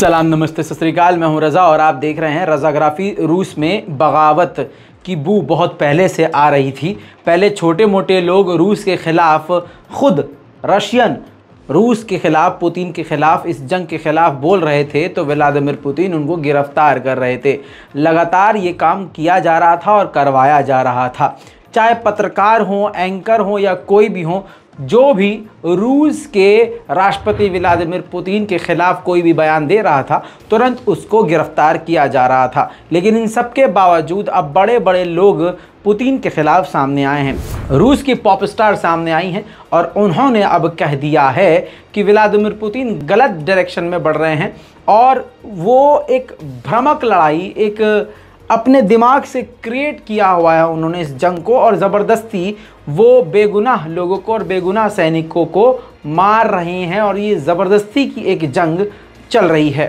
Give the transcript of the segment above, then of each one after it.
सलाम, नमस्ते, सत मैं हूँ रज़ा और आप देख रहे हैं रज़ाग्राफ़ी रूस में बगावत की बू बहुत पहले से आ रही थी। पहले छोटे मोटे लोग रूस के ख़िलाफ़, ख़ुद रशियन रूस के ख़िलाफ़, पुतिन के ख़िलाफ़, इस जंग के ख़िलाफ़ बोल रहे थे तो व्लादिमिर पुतिन उनको गिरफ़्तार कर रहे थे। लगातार ये काम किया जा रहा था और करवाया जा रहा था। चाहे पत्रकार हों, एंकर हों या कोई भी हों जो भी रूस के राष्ट्रपति व्लादिमिर पुतिन के खिलाफ कोई भी बयान दे रहा था, तुरंत उसको गिरफ़्तार किया जा रहा था। लेकिन इन सब के बावजूद अब बड़े बड़े लोग पुतिन के खिलाफ सामने आए हैं। रूस की पॉप स्टार सामने आई हैं और उन्होंने अब कह दिया है कि व्लादिमिर पुतिन गलत डायरेक्शन में बढ़ रहे हैं और वो एक भ्रमक लड़ाई, एक अपने दिमाग से क्रिएट किया हुआ है उन्होंने इस जंग को और ज़बरदस्ती वो बेगुनाह लोगों को और बेगुनाह सैनिकों को मार रहे हैं और ये ज़बरदस्ती की एक जंग चल रही है।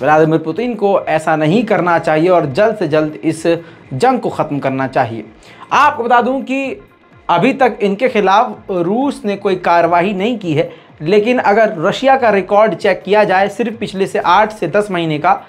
व्लादिमिर पुतिन को ऐसा नहीं करना चाहिए और जल्द से जल्द इस जंग को ख़त्म करना चाहिए। आपको बता दूँ कि अभी तक इनके खिलाफ रूस ने कोई कार्रवाई नहीं की है, लेकिन अगर रशिया का रिकॉर्ड चेक किया जाए, सिर्फ़ पिछले से आठ से दस महीने का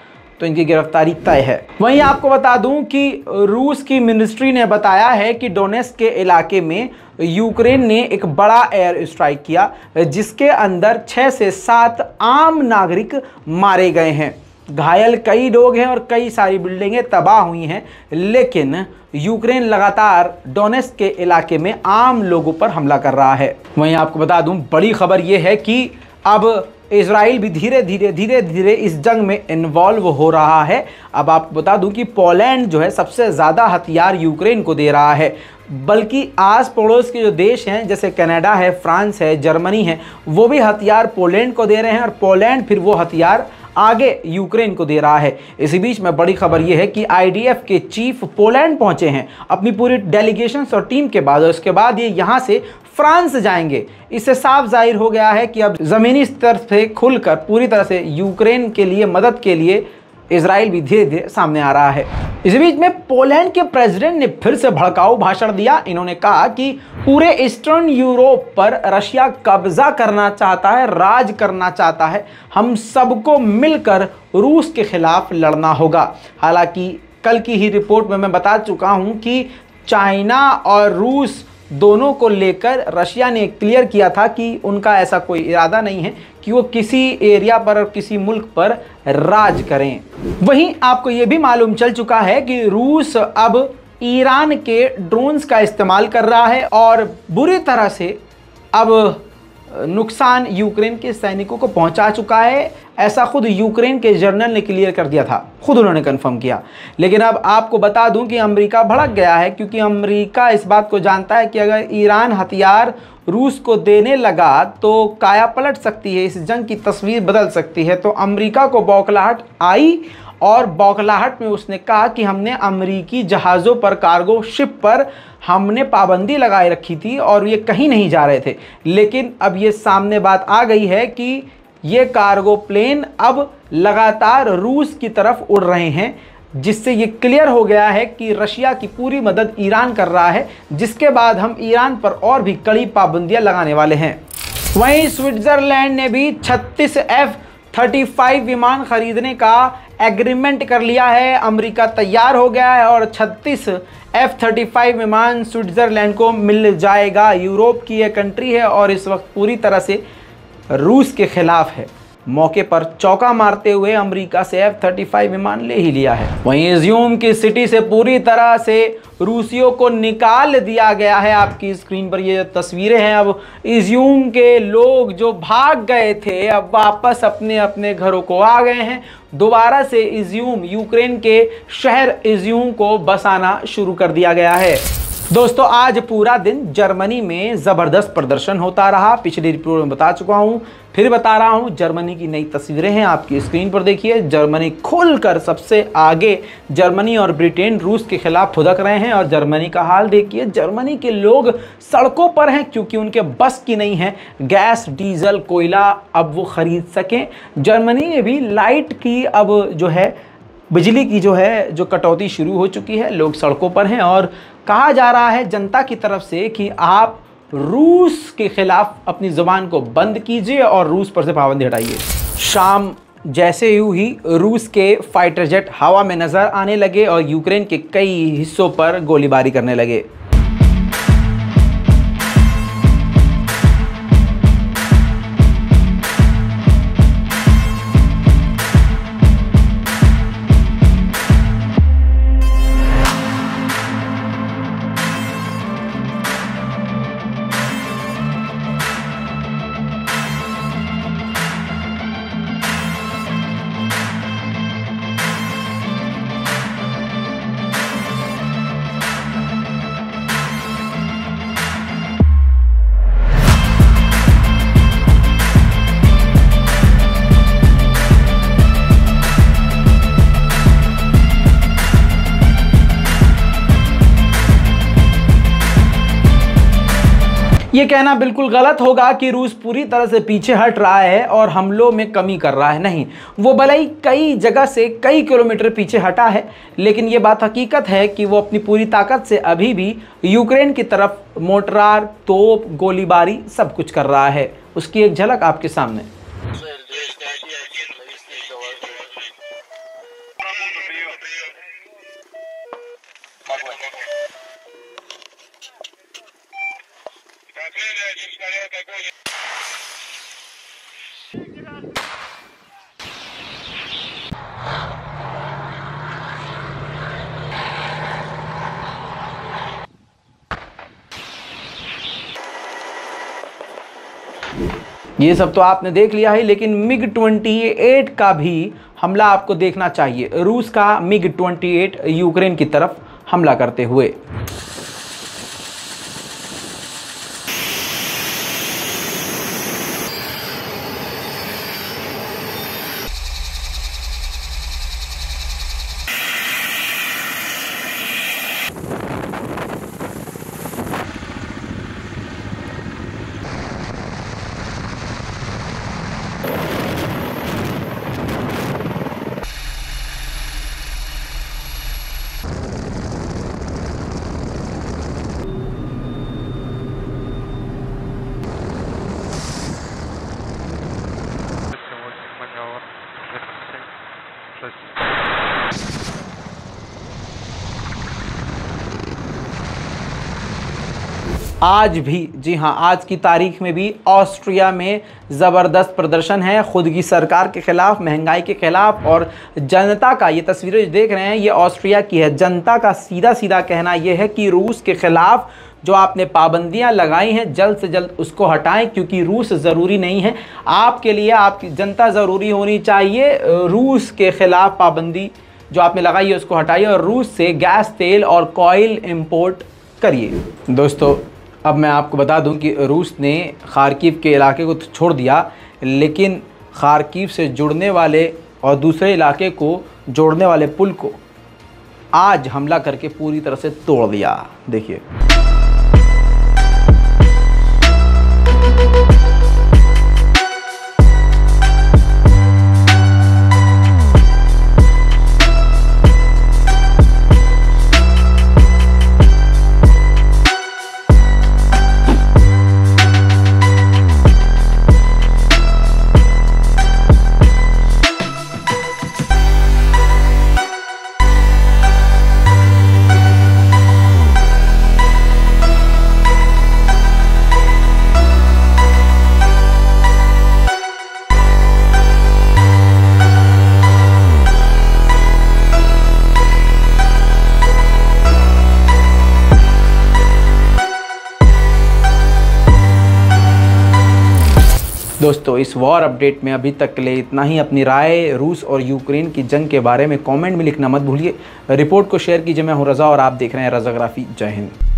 तो इनकी गिरफ्तारी तय है। वहीं आपको बता दूँ कि रूस की मिनिस्ट्री ने बताया है कि डोनेस के इलाके में यूक्रेन ने एक बड़ा एयर स्ट्राइक किया, जिसके अंदर छः से सात आम नागरिक मारे गए हैं। घायल कई लोग हैं और कई सारी बिल्डिंगें तबाह हुई हैं, लेकिन यूक्रेन लगातार डोनेस के इलाके में आम लोगों पर हमला कर रहा है। वहीं आपको बता दूँ, बड़ी खबर यह है कि अब इसराइल भी धीरे धीरे धीरे धीरे इस जंग में इन्वॉल्व हो रहा है। अब आपको बता दूँ कि पोलैंड जो है सबसे ज़्यादा हथियार यूक्रेन को दे रहा है। बल्कि आस पड़ोस के जो देश हैं, जैसे कनाडा है, फ्रांस है, जर्मनी है, वो भी हथियार पोलैंड को दे रहे हैं और पोलैंड फिर वो हथियार आगे यूक्रेन को दे रहा है। इसी बीच में बड़ी खबर यह है कि आईडीएफ के चीफ पोलैंड पहुँचे हैं अपनी पूरी डेलीगेशन और टीम के बाद। और उसके बाद ये यहाँ से फ्रांस जाएँगे। इससे साफ़ ज़ाहिर हो गया है कि अब ज़मीनी स्तर से खुलकर पूरी तरह से यूक्रेन के लिए, मदद के लिए इसराइल भी धीरे धीरे सामने आ रहा है। इस बीच में पोलैंड के प्रेसिडेंट ने फिर से भड़काऊ भाषण दिया। इन्होंने कहा कि पूरे ईस्टर्न यूरोप पर रशिया कब्जा करना चाहता है, राज करना चाहता है। हम सबको मिलकर रूस के खिलाफ लड़ना होगा। हालाँकि कल की ही रिपोर्ट में मैं बता चुका हूँ कि चाइना और रूस दोनों को लेकर रशिया ने क्लियर किया था कि उनका ऐसा कोई इरादा नहीं है कि वो किसी एरिया पर और किसी मुल्क पर राज करें। वहीं आपको ये भी मालूम चल चुका है कि रूस अब ईरान के ड्रोन्स का इस्तेमाल कर रहा है और बुरी तरह से अब नुकसान यूक्रेन के सैनिकों को पहुँचा चुका है। ऐसा खुद यूक्रेन के जर्नल ने क्लियर कर दिया था। खुद उन्होंने कंफर्म किया। लेकिन अब आपको बता दूँ कि अमेरिका भड़क गया है, क्योंकि अमेरिका इस बात को जानता है कि अगर ईरान हथियार रूस को देने लगा तो काया पलट सकती है, इस जंग की तस्वीर बदल सकती है। तो अमेरिका को बौखलाहट आई और बौखलाहट में उसने कहा कि हमने अमरीकी जहाज़ों पर कार्गो शिप पर हमने पाबंदी लगाए रखी थी और ये कहीं नहीं जा रहे थे। लेकिन अब ये सामने बात आ गई है कि ये कार्गो प्लेन अब लगातार रूस की तरफ़ उड़ रहे हैं, जिससे ये क्लियर हो गया है कि रशिया की पूरी मदद ईरान कर रहा है, जिसके बाद हम ईरान पर और भी कड़ी पाबंदियाँ लगाने वाले हैं। वहीं स्विट्ज़रलैंड ने भी 36 एफ़ 35 विमान खरीदने का एग्रीमेंट कर लिया है, अमेरिका तैयार हो गया है और 36 एफ़ थर्टी फाइव विमान स्विट्ज़रलैंड को मिल जाएगा। यूरोप की यह कंट्री है और इस वक्त पूरी तरह से रूस के ख़िलाफ़ है। मौके पर चौका मारते हुए अमेरिका से एफ़ थर्टी फाइव विमान ले ही लिया है। वहीं इज्यूम की सिटी से पूरी तरह से रूसियों को निकाल दिया गया है। आपकी स्क्रीन पर ये तस्वीरें हैं। अब इज्यूम के लोग जो भाग गए थे, अब वापस अपने अपने घरों को आ गए हैं। दोबारा से इज्यूम यूक्रेन के शहर इज्यूम को बसाना शुरू कर दिया गया है। दोस्तों, आज पूरा दिन जर्मनी में ज़बरदस्त प्रदर्शन होता रहा। पिछली रिपोर्ट में बता चुका हूँ, फिर बता रहा हूँ, जर्मनी की नई तस्वीरें हैं आपकी स्क्रीन पर देखिए। जर्मनी खुलकर सबसे आगे जर्मनी और ब्रिटेन रूस के खिलाफ फुदक रहे हैं और जर्मनी का हाल देखिए। जर्मनी के लोग सड़कों पर हैं क्योंकि उनके बस की नहीं है। गैस, डीजल, कोयला अब वो ख़रीद सकें। जर्मनी में भी लाइट की अब जो है बिजली की जो है, जो कटौती शुरू हो चुकी है, लोग सड़कों पर हैं और कहा जा रहा है जनता की तरफ़ से कि आप रूस के खिलाफ अपनी ज़ुबान को बंद कीजिए और रूस पर से पाबंदी हटाइए। शाम जैसे ही रूस के फाइटर जेट हवा में नज़र आने लगे और यूक्रेन के कई हिस्सों पर गोलीबारी करने लगे। ये कहना बिल्कुल गलत होगा कि रूस पूरी तरह से पीछे हट रहा है और हमलों में कमी कर रहा है। नहीं, वो भले ही कई जगह से कई किलोमीटर पीछे हटा है, लेकिन ये बात हकीकत है कि वो अपनी पूरी ताकत से अभी भी यूक्रेन की तरफ़ मोटरार तोप, गोलीबारी सब कुछ कर रहा है। उसकी एक झलक आपके सामने। ये सब तो आपने देख लिया है, लेकिन मिग 28 का भी हमला आपको देखना चाहिए। रूस का मिग 28 यूक्रेन की तरफ़ हमला करते हुए। आज भी, जी हाँ आज की तारीख में भी ऑस्ट्रिया में ज़बरदस्त प्रदर्शन है। खुद की सरकार के ख़िलाफ़, महँगाई के ख़िलाफ़ और जनता का, ये तस्वीरें देख रहे हैं, ये ऑस्ट्रिया की है। जनता का सीधा सीधा कहना ये है कि रूस के ख़िलाफ़ जो आपने पाबंदियाँ लगाई हैं, जल्द से जल्द उसको हटाएँ, क्योंकि रूस ज़रूरी नहीं है। आपके लिए आपकी जनता ज़रूरी होनी चाहिए, रूस के ख़िलाफ़ पाबंदी जो आपने लगाई है, उसको हटाइए और रूस से गैस, तेल और कॉयल इम्पोर्ट करिए। दोस्तों अब मैं आपको बता दूँ कि रूस ने खारकीव के इलाके को छोड़ दिया, लेकिन खारकीव से जुड़ने वाले और दूसरे इलाके को जोड़ने वाले पुल को आज हमला करके पूरी तरह से तोड़ दिया। देखिए। दोस्तों, इस वॉर अपडेट में अभी तक के लिए इतना ही। अपनी राय रूस और यूक्रेन की जंग के बारे में कमेंट में लिखना मत भूलिए। रिपोर्ट को शेयर कीजिए, मैं हूँ रज़ा और आप देख रहे हैं रज़ाग्राफी। जय हिंद।